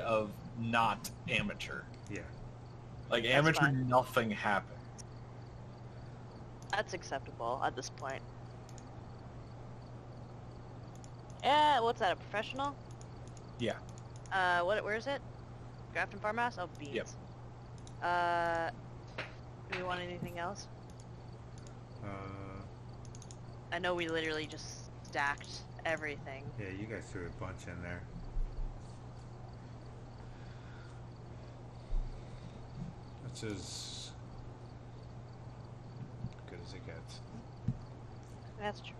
of not amateur. Yeah. Like That's amateur, fine. nothing happens. That's acceptable at this point. Yeah, what's that? A professional? Yeah. Uh, what? Where is it? Grafton Farmhouse. Oh, beans. Yep. Uh, do we want anything else? Uh, I know we literally just stacked everything. yeah, you guys threw a bunch in there. That's as good as it gets. That's true.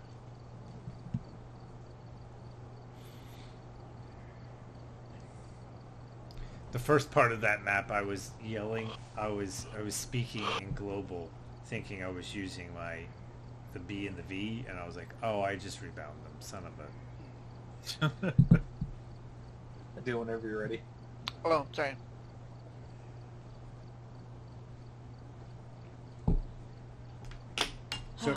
The first part of that map, I was yelling. I was I was speaking in global, thinking I was using my the B and the V, and I was like, oh, I just rebound them, son of a. Do whenever you're ready. Oh, sorry. So,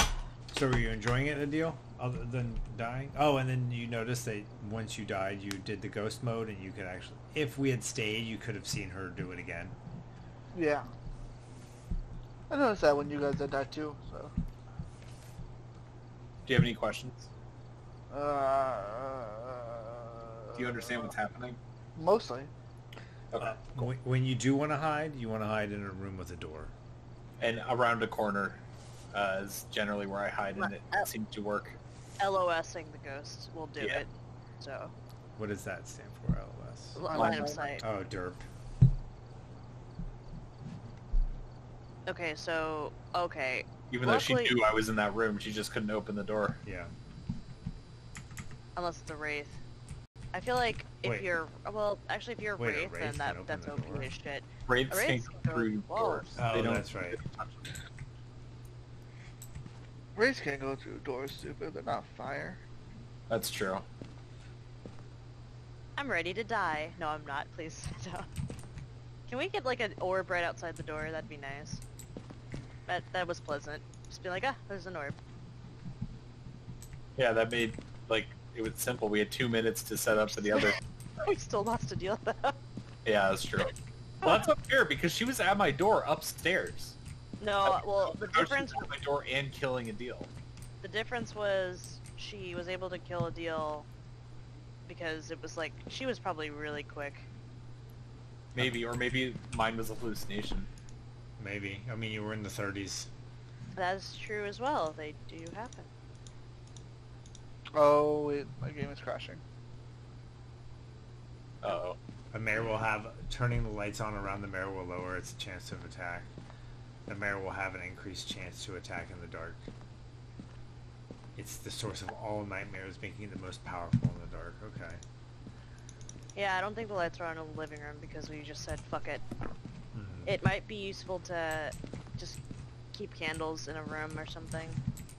so were you enjoying it, Adil Other than dying? Oh, and then you noticed that once you died, you did the ghost mode, and you could actually, if we had stayed, you could have seen her do it again. Yeah. I noticed that when you guys did that too. So. Do you have any questions? Uh, Do you understand what's happening? Mostly. Okay. Uh, when, when you do want to hide, you want to hide in a room with a door. and around a corner uh, is generally where I hide, and it Uh, seems to work. LOSing the ghost will do Yeah. it. So, What does that stand for, LOS? l- Line line of of sight. sight. Oh, derp. Okay, so okay, Even though she knew I was in that room, she just couldn't open the door. Yeah. unless it's a wraith. I feel like if Wait. you're well, actually, if you're a Wait, a wraith, wraith then can that open that's the OP as shit. Wraiths Wraiths can't can go go through through doors. Oh, they don't, that's right. Rays can't go through doors, stupid. They're not fire. That's true. I'm ready to die. No, I'm not. Please sit down. Can we get like an orb right outside the door? That'd be nice. That that was pleasant. Just be like, ah, there's an orb. Yeah, that made like it was simple. We had two minutes to set up for the other. we still lost Adil though. yeah, that's true. Well, that's unfair because she was at my door upstairs. No, well, the difference was at my door and killing Adil. the difference was she was able to kill Adil because it was like she was probably really quick. Maybe, or maybe mine was a hallucination. Maybe. I mean, you were in the 30s. That is true as well. They do happen. Oh, wait, my game is crashing. Uh oh. A mare will have turning the lights on around the mare will lower its chance of attack. The mare will have an increased chance to attack in the dark. It's the source of all nightmares, making it the most powerful in the dark. Okay. Yeah, I don't think the lights are on in the living room because we just said fuck it. Mhm. It might be useful to just keep candles in a room or something.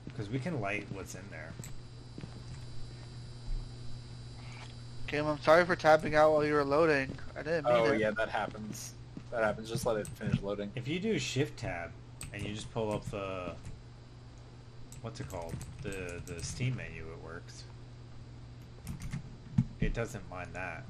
Because we can light what's in there. Kim, I'm sorry for tapping out while you were loading. I didn't mean Oh it. yeah, that happens. That happens. Just let it finish loading. If you do Shift Tab and you just pull up the what's it called the the Steam menu, it works. It doesn't mind that.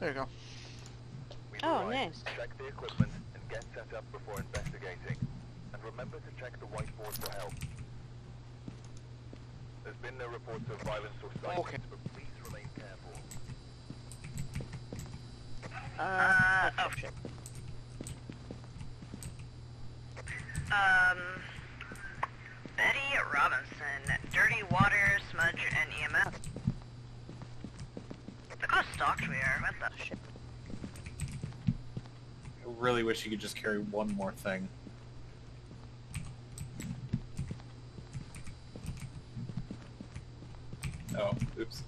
There you go. We've Oh, nice. Check the equipment and get set up before investigating. And remember to check the whiteboard for help. There's been no reports of violence or sightings, Okay. but please remain careful. Uh, oh shit. Um, Betty Robinson, Dirty Water, Smudge, of stocks we are. What the shit? I really wish you could just carry one more thing. Oh, oops.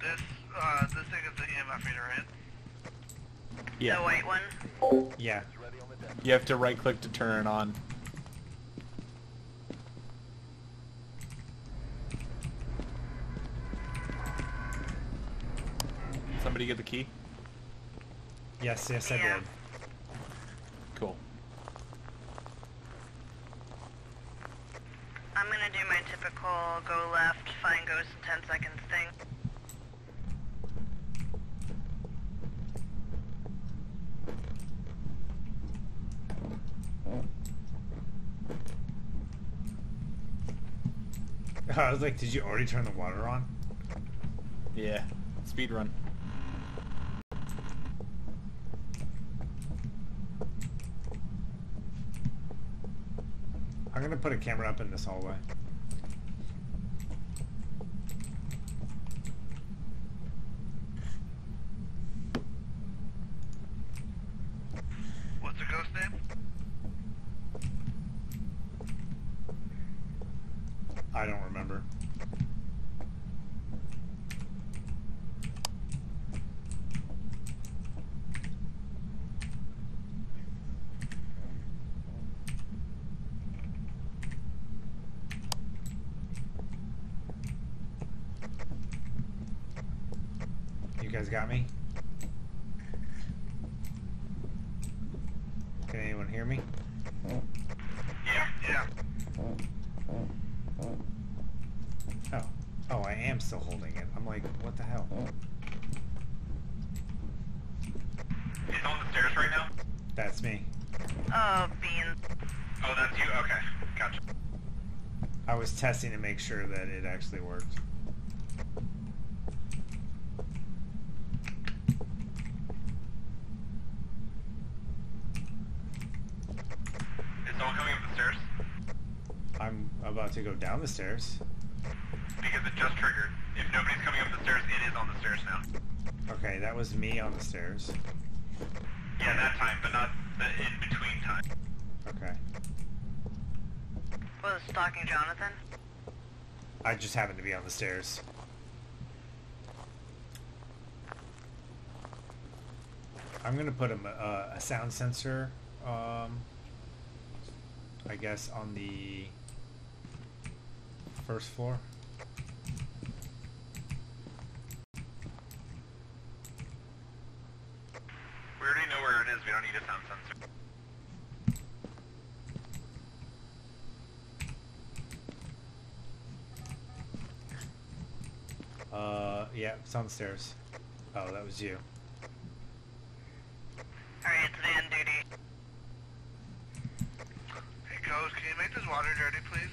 This, uh, this thing is the EMF meter, right? Yeah. The white one? Yeah. You have to right click to turn it on. Somebody get the key? Yes, yes, I did. Cool. I'm gonna do my typical go left, find ghost in 10 seconds thing. I was like, did you already turn the water on? Yeah. Speed run. I'm gonna put a camera up in this hallway. What's the ghost name? I don't remember. You guys got me? Can anyone hear me? Yeah. Yeah. Oh. Oh, I am still holding it. I'm like, what the hell? He's on the stairs right now? That's me. Oh, beans. Oh, that's you? Okay. Gotcha. I was testing to make sure that it actually worked. Is someone coming up the stairs? I'm about to go down the stairs. Because it just triggered. If nobody's coming up the stairs, it is on the stairs now. Okay, that was me on the stairs. Yeah, that time, but not the in-between time. Okay. Was stalking Jonathan? I just happened to be on the stairs. I'm gonna put a, m- uh, a sound sensor, um, I guess, on the first floor. We already know where it is. We don't need a sound sensor. Uh, yeah, it's on the stairs. Oh, that was you. Alright, it's van duty. Hey, Ghost, can you make this water dirty, please?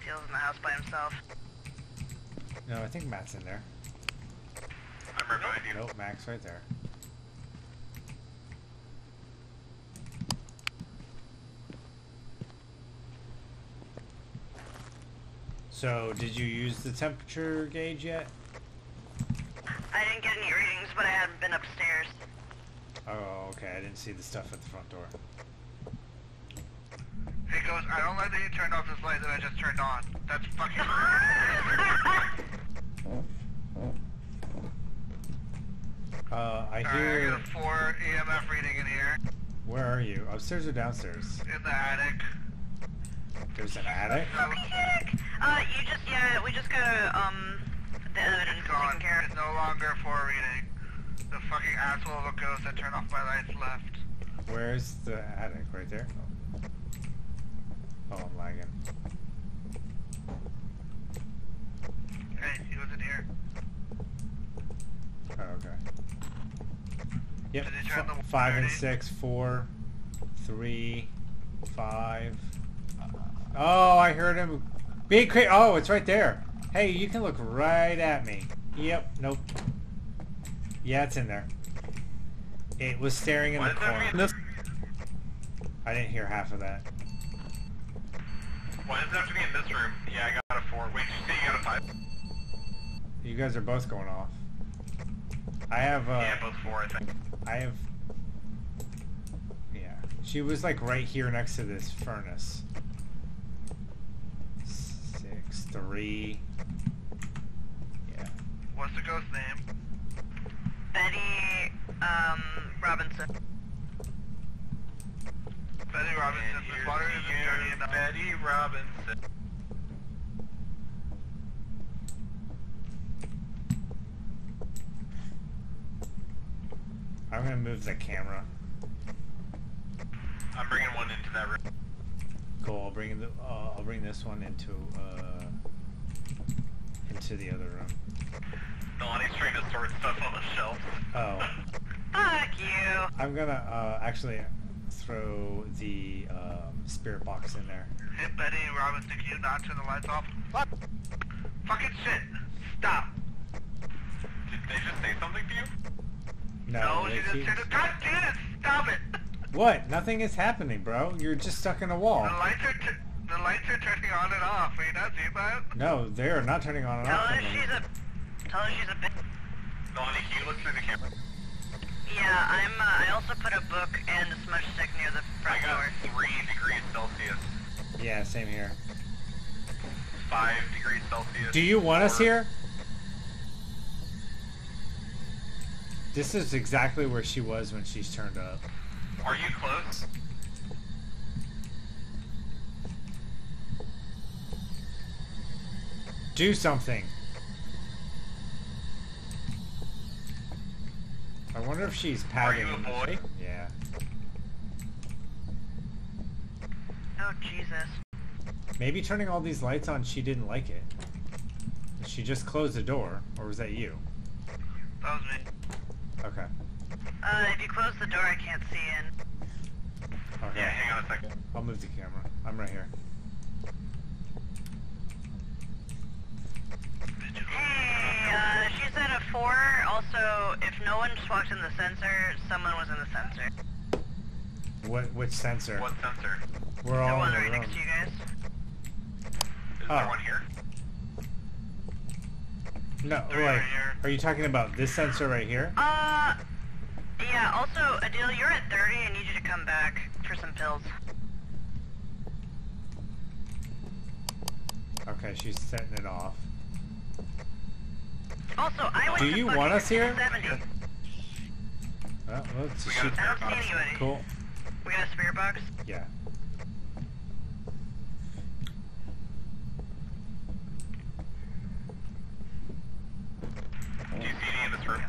Steele's in the house by himself. No, I think Matt's in there. I'm right you. Nope, Max right there. So, did you use the temperature gauge yet? I didn't get any readings, but I hadn't been upstairs. Oh, okay. I didn't see the stuff at the front door. Hey, Ghost, I don't like that you turned off this light that I just turned on. That's fucking Uh, I Alright, I hear. got a 4 EMF reading in here. Where are you? Upstairs or downstairs? In the attic. There's an attic. So, Uh, you just, yeah, we just gotta, um, the evidence taken gone. care It's no longer a 4 reading. The fucking asshole of a ghost that turned off my lights left. Where's the attic? Right there? Oh, I'm lagging. Hey, he was in here. Oh, okay. Yep. Did he turn f- the five and water six, four, three, five. Oh, I heard him. Be cra- Oh, it's right there. Hey, you can look right at me. Yep. Nope. Yeah, it's in there. It was staring in Why the corner. This I didn't hear half of that. Why does it have to be in this room? Yeah, I got a 4. Wait, you say you got a 5? You guys are both going off. I have. Uh, yeah, both 4, I think. I have. Yeah. She was like right here next to this furnace. Six, three, What's the ghost name? Betty, um, Robinson. Betty Robinson. The water isn't dirty enough. Betty Robinson. I'm gonna move the camera. I'm bringing one into that room. Cool. I'll bring the. Uh, I'll bring this one into uh, into the other room. Nalani's trying to sort stuff on the shelf. Oh, Fuck you. I'm gonna uh, actually throw the um, spirit box in there. Hey, Betty Robinson, can you not turn the lights off? What? Fucking shit. Stop. Did they just say something to you? No. No, she just keep- turned it. God damn it. Stop it. What? Nothing is happening, bro. You're just stuck in a wall. The lights are t- the lights are turning on and off. Are you not seeing that? No, they are not turning on and Tell off. her she's a. Tell her she's a bitch. Nalani, can you look through the camera? Yeah, I'm. Uh, I also put a book and a smudge stick near the front I got door. three degrees Celsius, Yeah, same here. five degrees Celsius. Do you want us here? This is exactly where she was when she's turned up. Are you close? Do something. I wonder if she's padding. you a boy? Yeah. Oh Jesus. Maybe turning all these lights on, she didn't like it. She just closed the door, or was that you? That was me. Okay. Uh, if you close the door, I can't see in. Okay. Yeah, hang on a second. I'll move the camera. I'm right here. Hey, uh, she's at a four. Also, if no one just walked in the sensor, someone was in the sensor. What? Which sensor? What sensor? We're The all one in the right room. next to you guys. Is Oh. there one here? No, like, right here. are you talking about this sensor right here? Uh, yeah. Also, Adil, you're at 30. I need you to come back for some pills. Okay, she's setting it off. Also, I went Do to you want us here? 70. Uh, well, let's We shoot. got I don't see anybody. Cool. We got a spirit box. Yeah. Do you see any in this room?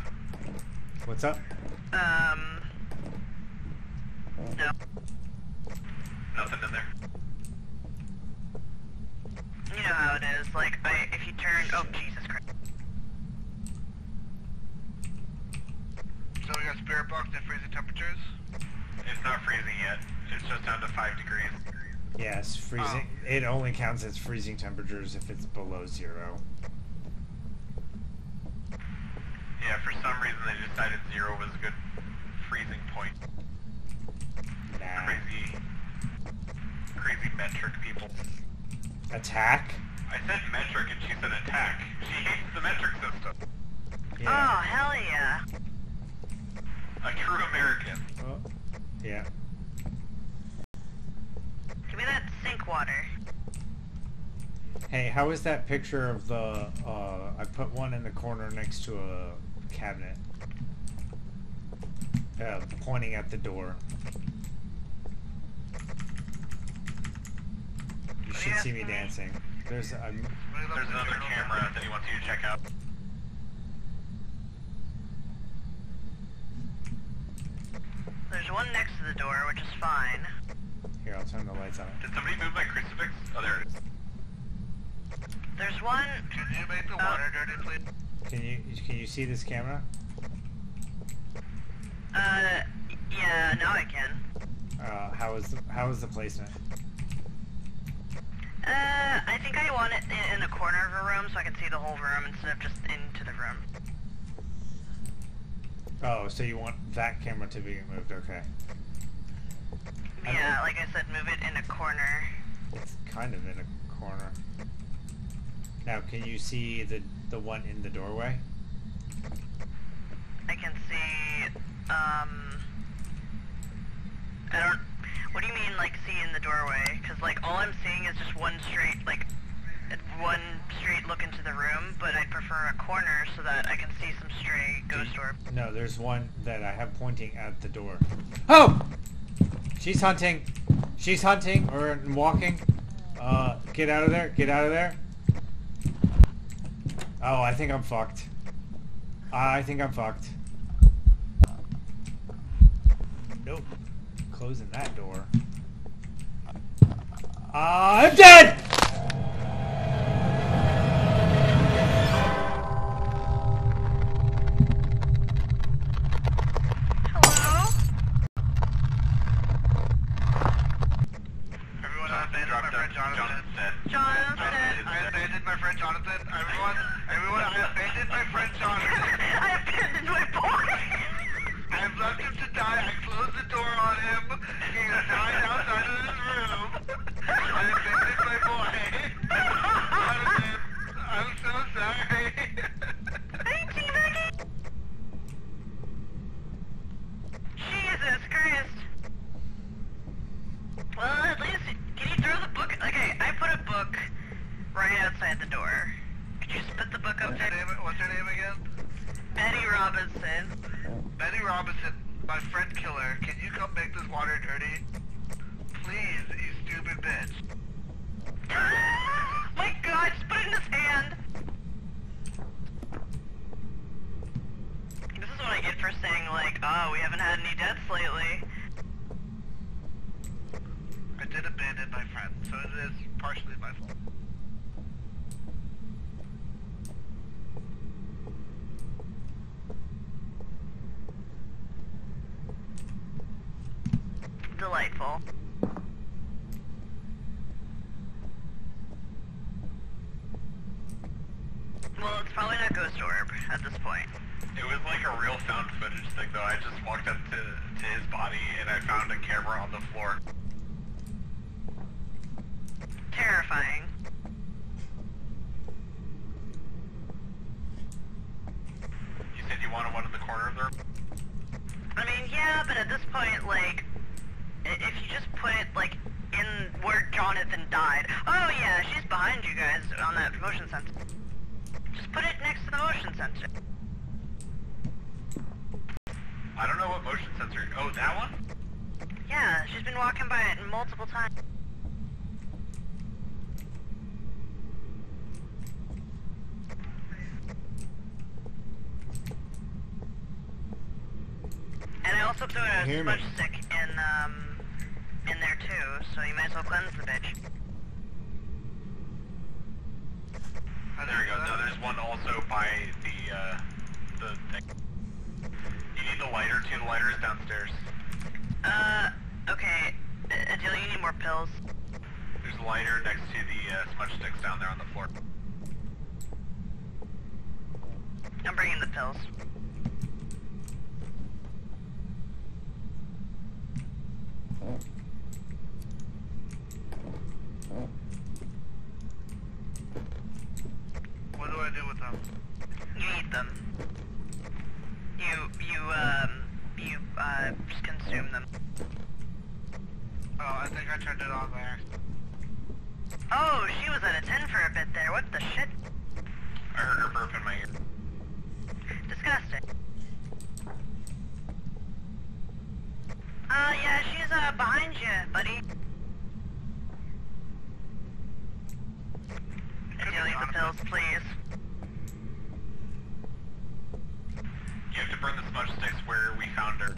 What's up? Um, no. Nothing in there. You know how it is. Like, I, if you turn, oh Jesus Christ. So we got spirit box at freezing temperatures. It's not freezing yet. It's just down to five degrees. Yes, freezing. Oh. It only counts as freezing temperatures if it's below zero. Yeah, for some reason they decided zero was a good freezing point. Nah. Crazy, crazy metric people. Attack? I said metric and she said attack. She hates the metric system. Oh, hell yeah. A true American. Oh, yeah. Give me that sink water. Hey, how is that picture of the, uh, I put one in the corner next to a cabinet. Uh, pointing at the door. You should see me dancing. There's, I'm, Somebody left There's another camera that he wants you to check out. There's one next to the door, which is fine. here, I'll turn the lights on. Did somebody move my crucifix? Oh, there it is. There's one. Can you make the Uh, water dirty, please? Can you, can you see this camera? Uh, yeah, now I can. Uh, how is, the, how is the placement? Uh, I think I want it in, the corner of a room so I can see the whole room instead of just into the room. Oh, so you want that camera to be moved, okay. Yeah, don't- like I said, move it in a corner. It's kind of in a corner. Now, can you see the the one in the doorway? I can see, um, I don't, what do you mean, like, see in the doorway? Because, like, all I'm seeing is just one straight, like, one straight look into the room, but I prefer a corner so that I can see some stray ghost orb. No, there's one that I have pointing at the door. Oh! She's hunting. She's hunting or walking. Uh, get out of there. Get out of there. Oh, I think I'm fucked. I think I'm fucked. Nope. Closing that door. I'm dead! Hello? Everyone, I abandoned my friend Jonathan. Jonathan. I abandoned my friend Jonathan. Everyone, everyone, I abandoned my friend Jonathan. I abandoned my boy. I've left him to die. I closed the door on him. He has died outside of his room. I abandoned my boy. Jonathan, I'm so sorry. Thank you, Becky. Jesus Christ. Well, at least, can you throw the book? Okay, I put a book right outside the door. Could you just put the book up What's her there? name, what's her name again? Betty Robinson. Betty Robinson, my friend killer. Can you come make this water dirty? Please, you stupid bitch. My God, just put it in his hand. This is what I get for saying like, oh, we haven't had any deaths lately. I did abandon my friend, so it is partially my fault. Delightful. Well, it's probably not Ghost Orb at this point. It was like a real found footage thing though. I just walked up to, to his body and I found a camera on the floor. Terrifying. You said you wanted one in the corner of the room? I mean, yeah, but at this point, like, if you just put it, like, in where Jonathan died. Oh, yeah, she's behind you guys on that motion sensor. Just put it next to the motion sensor. I don't know what motion sensor. Oh, that one? Yeah, she's been walking by it multiple times. And I also threw a Hear me. stick in, um, in there too, so you might as well cleanse the bitch. There we go. No, there's one also by the, uh, the thing. Need the lighter too. The lighter is downstairs. Uh, okay. Uh, Adele, you need more pills. There's a lighter next to the uh, smudge sticks down there on the floor. I'm bringing the pills. What do I do with them? You eat them. You, you, um, you, uh, just consume them. Oh, I think I turned it on there. Oh, she was at a 10 for a bit there. What the shit? I heard her burp in my ear. Disgusting. Uh, yeah, she's, uh, behind you, buddy. Adele, eat the pills, please. You have to burn the smudge sticks where we found her.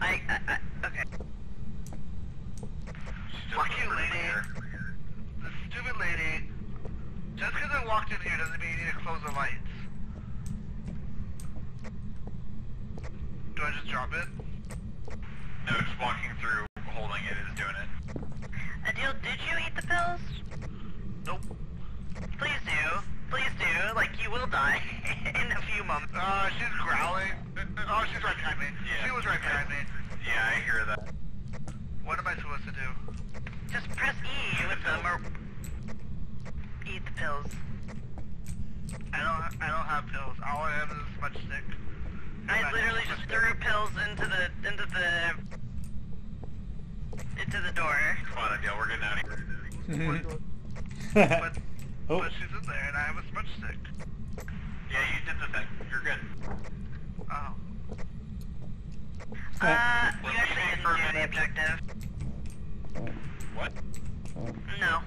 I, I, I okay. She's just Fuck you, over lady. there. This stupid lady. Just because I walked in here doesn't mean you need to close the lights. Do I just drop it? No, just walking through, holding it is doing it. Adele, did you eat the pills? Nope. Please do. Please do. Like, you will die in a few moments. Uh, she's growling. Oh, she's right behind me. Yeah. She was right behind me. Yeah, I hear that. What am I supposed to do? Just press E with them or eat the pills. I don't. I don't have pills. All I have is a smudge stick. I literally just threw pills into the into the into the door. Come on, Adele, we're getting out of here. But, oh, but she's in there and I have a smudge stick. Yeah, you did the thing. You're good. Oh. Uh, We're you actually leaving didn't for do the objective. What? No,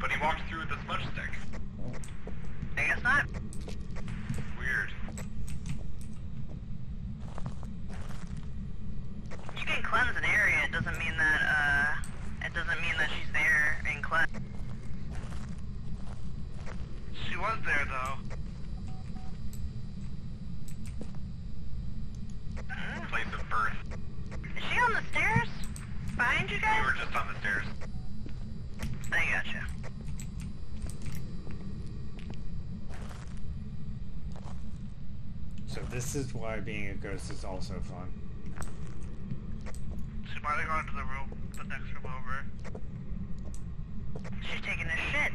But he walked through with the smudge stick. I guess not. Weird. You can cleanse an area. It doesn't mean that uh, it doesn't mean that she's there and cleanse. She was there though. Place of birth. Is she on the stairs behind you guys? We were just on the stairs. I gotcha. so this is why being a ghost is also fun. She might have gone to the room, the next room over. She's taking a shit.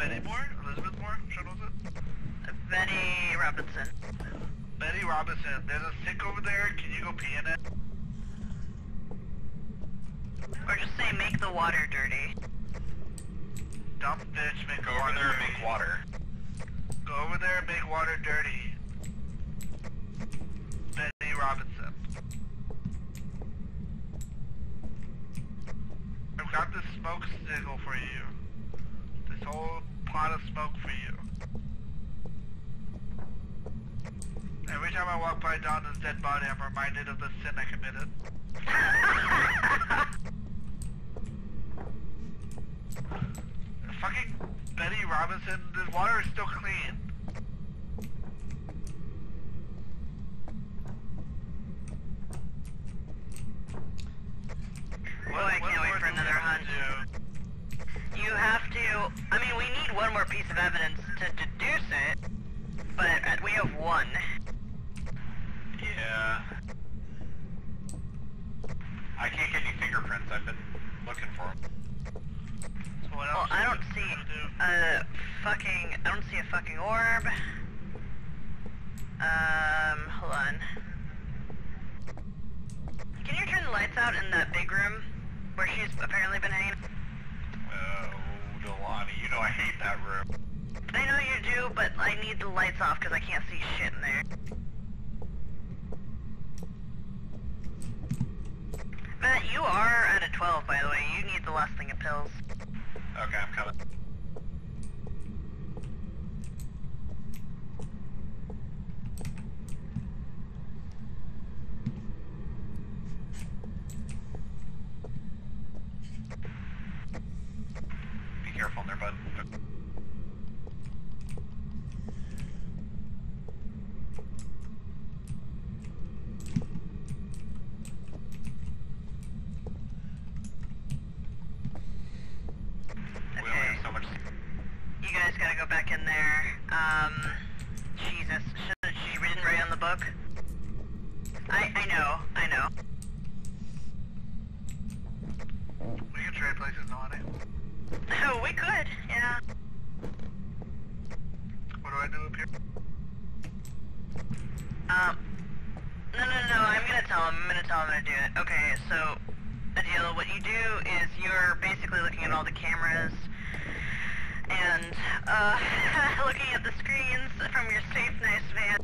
Betty Moore? Elizabeth Moore? Which was it? Betty Robinson. Betty Robinson. There's a sink over there. Can you go pee in it? Or just say make the water dirty. Dumb bitch, make Go water over there and dirty. make water. Go over there and make water dirty. Betty Robinson. I've got this smoke signal for you. This whole pot of smoke for you. Every time I walk by Donna's dead body, I'm reminded of the sin I committed. Fucking Betty Robinson, this water is still clean. Boy, I can't wait for another hunt. To do? You have to. I mean, we need one more piece of evidence to deduce it, but we have one. Yeah. I can't get any fingerprints. I've been looking for them. So what Well, I do don't see do? a fucking. I don't see a fucking orb. Um, hold on. Can you turn the lights out in that big room where she's apparently been hanging? Delani, you know I hate that room. I know you do, but I need the lights off because I can't see shit in there. Matt, you are at a 12, by the way. You need the last thing of pills. Okay, I'm coming. Be careful in there, bud. We only Okay. have so much. You guys gotta go back in there. Um, Jesus, should she didn't write on the book? I I know, I know. We can trade places, Nani. Oh, we could, yeah. What do I do up here? Um, no, no, no, I'm gonna tell him. I'm gonna tell him how to do it. Okay, so, Adela, what you do is you're basically looking at all the cameras and, uh, looking at the screens from your safe, nice van.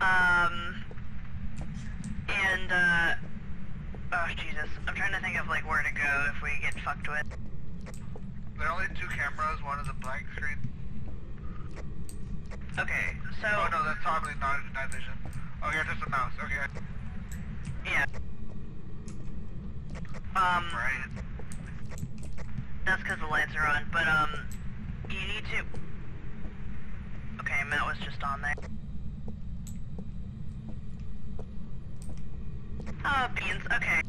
Um, and, uh, oh, Jesus. I'm trying to think of, like, where to go if we get fucked with. There are only two cameras. One is a blank screen. Okay, so, Oh no, that's probably not a night vision. Oh, yeah, just a mouse. Okay. yeah. Um, Right. That's because the lights are on, but, um, you need to... Okay, Matt was just on there. Oh, beans, okay.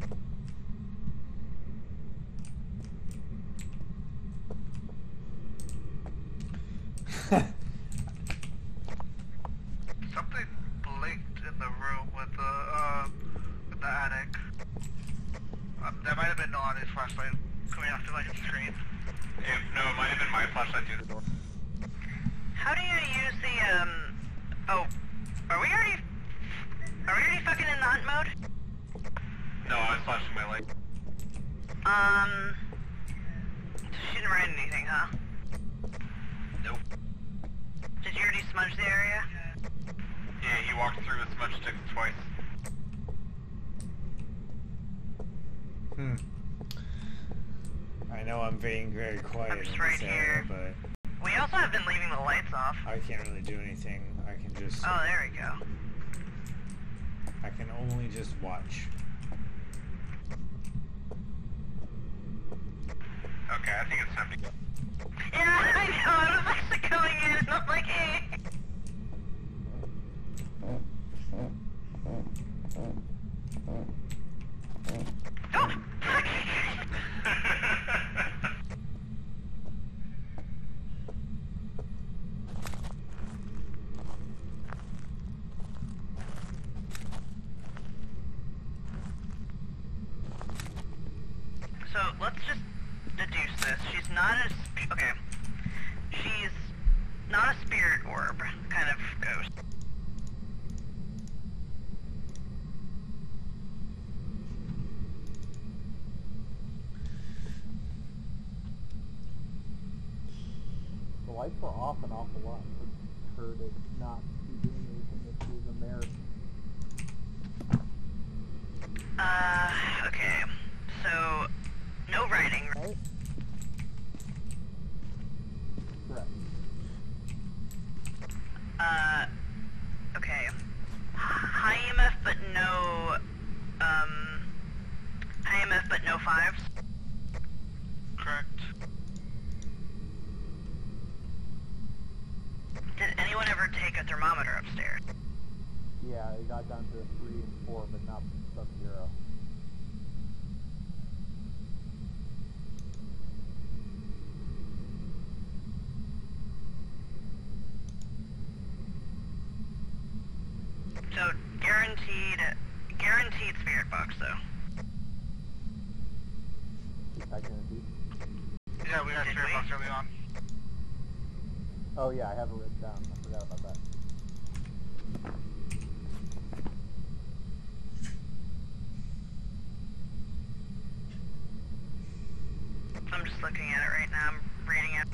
Something blinked in the room with the, uh, with the attic. Um, that might have been Nani's flashlight coming off the like a screen. If, no, it might have been my flashlight through the door. How do you use the um? Oh, are we already? Are we already fucking in the hunt mode? No, I was flashing my light. Um. She didn't write anything, huh? Nope. Did you already smudge the area? Yeah, he walked through with smudge sticks twice. Hmm. I know I'm being very quiet I'm just right this here. area, but We also have been leaving the lights off. I can't really do anything. I can just Oh, there we go. I can only just watch. Okay, I think it's time to go. Yeah, I know. I was actually coming in, and I'm like, hey. Oh, fuck. So let's just deduce this. She's not a okay. She's not a spirit orb kind of ghost. Lights were off an awful lot for her to not be doing anything if she was a mare. Uh, okay. So, no writing. Right? Correct. Uh, okay. High EMF, but no, um, high EMF, but no fives. Correct. Did anyone ever take a thermometer upstairs? Yeah, it got down to three and four, but not sub zero. So, guaranteed, guaranteed spirit box, though. I guarantee. Yeah, we got spirit we? box early on. Oh yeah, I have it written down. I forgot about that. I'm just looking at it right now. I'm reading it.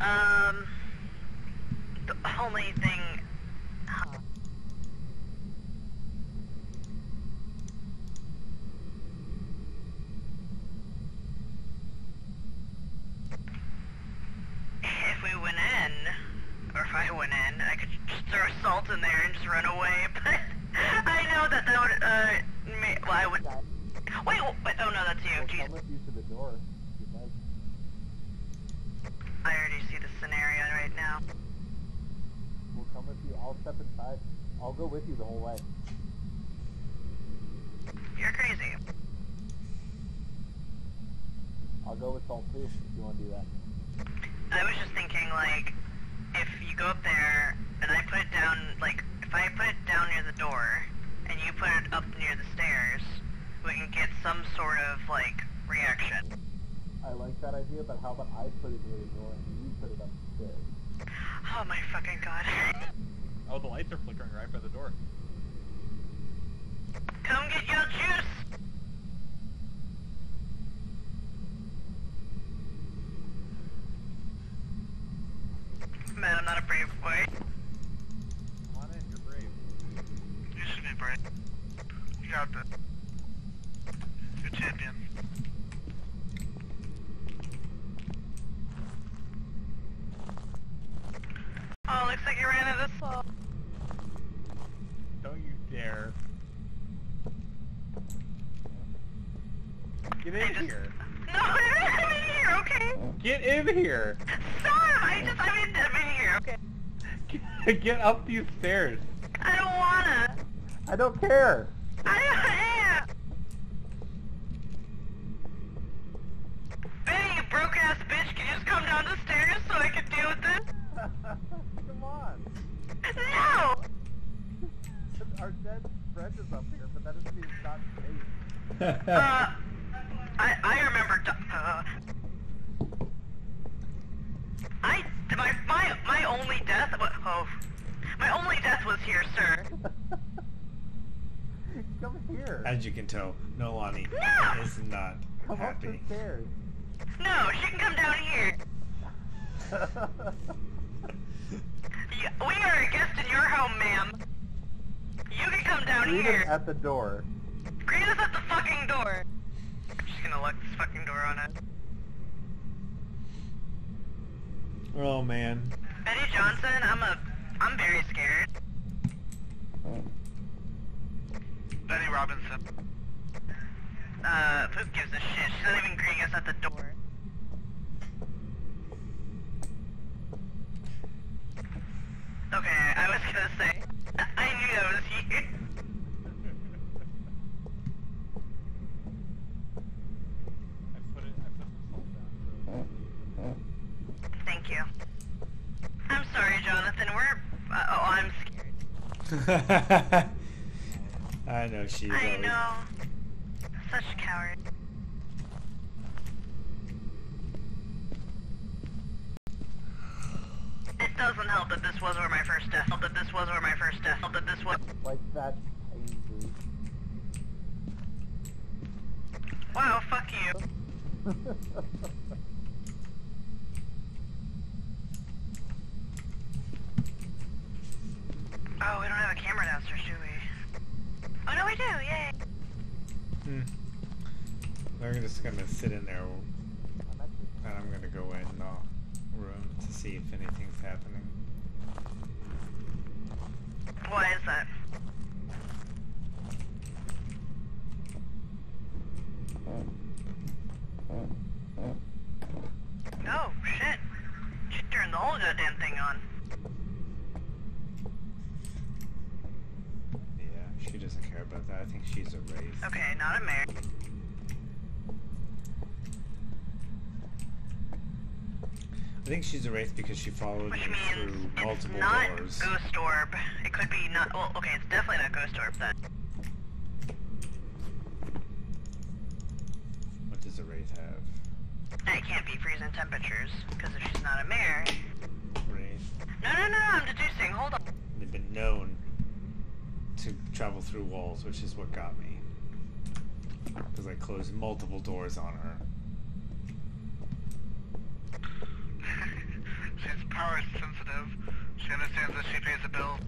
Um, the only thing. If we went in, or if I went in, I could just throw salt in there and just run away. But I know that that would, uh, ma- well, I would. Guy, Wait, oh, wait, oh no, that's you. will Jeez. come with you to the door. if you'd like. I already see the scenario right now. We'll come with you. I'll step inside. I'll go with you the whole way. You're crazy. I'll go with Salt fish if you want to do that. I was just thinking, like, if you go up there and I put it down, like, if I put it down near the door and you put it up near the stairs, we can get some sort of, like, reaction. I like that idea, but how about I put it near the door and you put it up the stairs? Oh my fucking god. Oh, the lights are flickering right by the door. Come get your juice! Man, I'm not a brave boy. Come on in, you're brave. You should be brave. You got this. You're champion. Oh, looks like you ran out of salt. Don't you dare. Get I in just- here. No, I'm in here, okay? Get in here. Stop! I just, I'm in, I'm here, okay? Get up these stairs. I don't wanna. I don't care! I don't Benny, you broke ass bitch, can you just come down the stairs so I can deal with this? Come on! No! Our dead friend benches up here, but that doesn't mean it's not safe. Uh, I I remember. d- Uh, I my my my only death. wa- Oh, my only death was here, sir. Come here. As you can tell, Nalani No! is not Come up the happy. stairs. No, she can come down here. Y- We are a guest in your home, ma'am. You can come down Greet here. him at the door. Greet us at the fucking door. She's gonna lock this fucking door on us. Oh man. Betty Johnson, I'm a, I'm very scared. Betty Robinson. Uh, who gives a shit? She's not even greeting us at the door. Okay, I was gonna say, I- knew that was you. I put it. I put some salt down. Thank you. I'm sorry, Jonathan. We're, uh, oh, I'm scared. I know she's I always know. Such a coward. It doesn't help that this was where my first death. Help that this was where my first death. Help that this was. Like that. Wow, fuck you. Oh, we don't have a camera downstairs, do we? Oh no, we do. Yay. Hmm. They're just gonna sit in there, I'm actually. and I'm gonna go in the room to see if anything's happening. Why is that? Oh, shit. She turned the whole goddamn thing on. Yeah, she doesn't care about that. I think she's a wraith. Okay, not a mare. I think she's a wraith because she followed Which me through it's multiple not doors. Ghost Orb. It could be not. Well, okay, it's definitely not Ghost Orb then. What does a wraith have? And it can't be freezing temperatures because if she's not a mare. No, no, no. I'm deducing. Hold on. They've been known to travel through walls, which is what got me. Because I closed multiple doors on her. She's power sensitive. She understands that she pays a bill.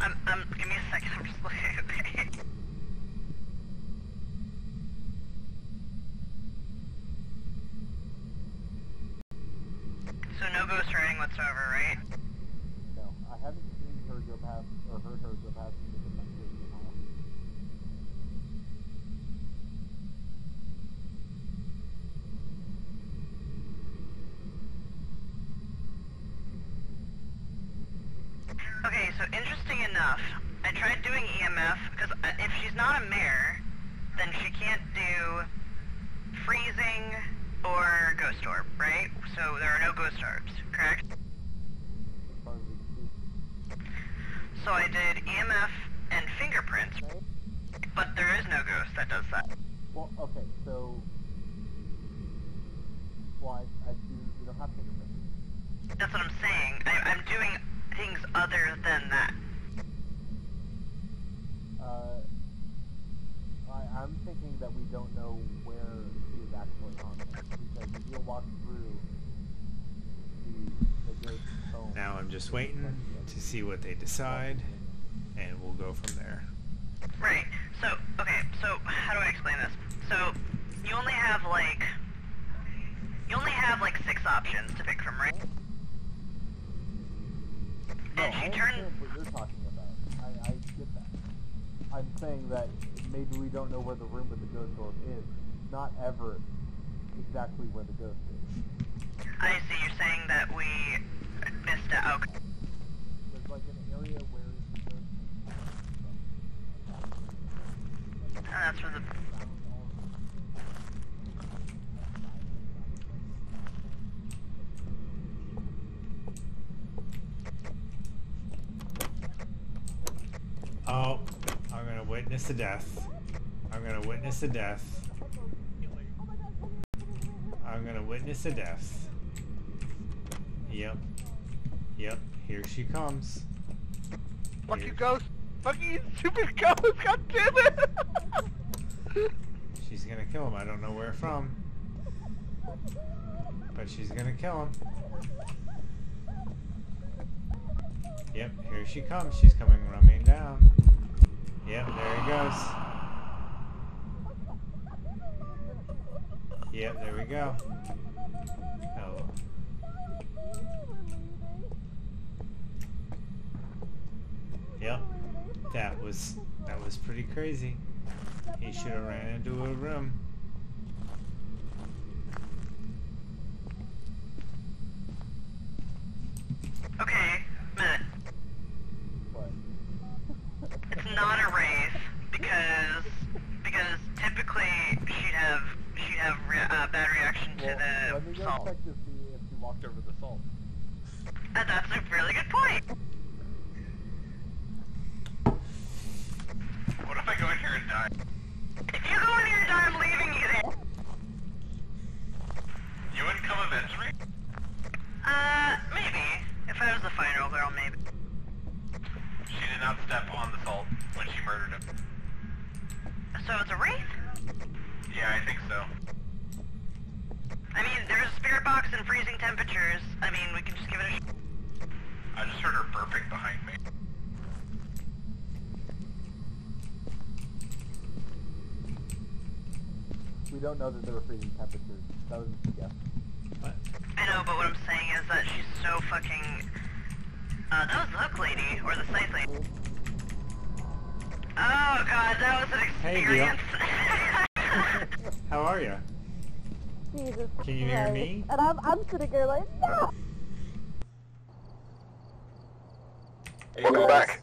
I'm, I'm, give me a second. I'm just looking at it. So no ghost writing whatsoever, right? No, I haven't seen her go past or heard her go past the defensive in the hall. Okay, so interesting enough, I tried doing EMF because if she's not a mare, then she can't do freezing or ghost orb, right? So there are no ghost orbs, correct? As far as we can see. So I did EMF and fingerprints, Okay. but there is no ghost that. Well, okay, so. Well, I, I do. We don't have fingerprints. That's what I'm saying. I, I'm doing things other than that. Uh, I, I'm thinking that we don't know where she is actually on because if you walk through the the ghost home. Now I'm just waiting to see what they decide, and we'll go from there. Right. So, okay, so how do I explain this? So, you only have like, you only have like six options to pick from, right? No, And I she understand what you're talking about. I, I get that. I'm saying that maybe we don't know where the room with the ghost orb is. Not ever exactly where the ghost is. I see you're saying that we missed out. Okay. There's like an area where the ghost is. And Oh, that's where the Oh, I'm gonna witness the death. I'm gonna witness the death. I'm gonna witness the death. Yep. Yep. Here she comes. Fuck you, Here- ghost. Fuck you, stupid ghost. God damn it. She's gonna kill him. I don't know where from. But she's gonna kill him. Yep, here she comes. She's coming running down. Yep, there he goes. Yep, there we go. Oh. Yep, that was that was pretty crazy. He should have ran into a room. Okay, minute. What? It's not a race because because typically she'd have she'd have re- uh, bad reaction to Well, let me the go salt. check to see if she walked over the salt. Uh, that's a really good point. What if I go in here and die? If you go in here and die, I'm leaving you there. You wouldn't come avenge me? Uh, maybe. If I was the final girl, maybe. She did not step on the salt when she murdered him. So it's a wraith? Yeah, I think so. I mean, there's a spirit box and freezing temperatures. I mean, we can just give it a sh- I just heard her burping behind me. We don't know that there were freezing temperatures. That was a guess. What? I know, but what I'm saying is that she's so fucking... Uh, that was the hook lady, or the scythe lady. Oh god, that was an experience. Hey, Gil. How are you? Jesus Can you hear me? And I'm, I'm sitting here like, no! Welcome back.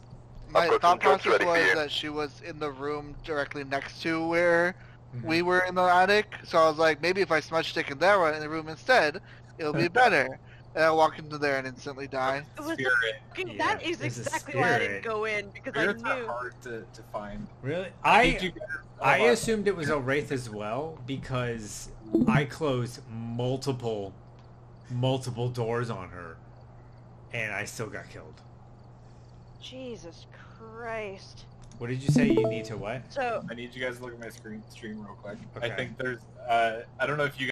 My thought process was that she was in the room directly next to where Mhm. we were in the attic. So I was like, maybe if I smudge stick in that one in the room instead, it'll be better. And I walk into there and instantly die. It was Spirit. fucking- Yeah, that is exactly why I didn't go in because Spirits I are knew. hard to, to find. Really? I you guys know I about- assumed it was a wraith as well because I closed multiple multiple doors on her and I still got killed. Jesus Christ. What did you say you need to what? So I need you guys to look at my screen stream real quick. Okay. I think there's uh I don't know if you